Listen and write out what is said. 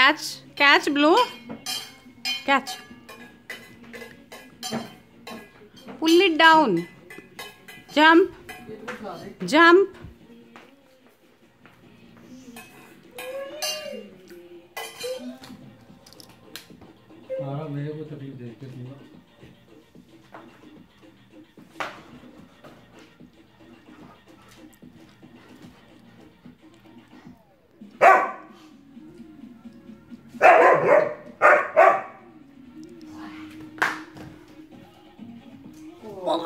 catch catch blow catch pull it down jump jump मेरे को तकलीफ़ देखते थी 我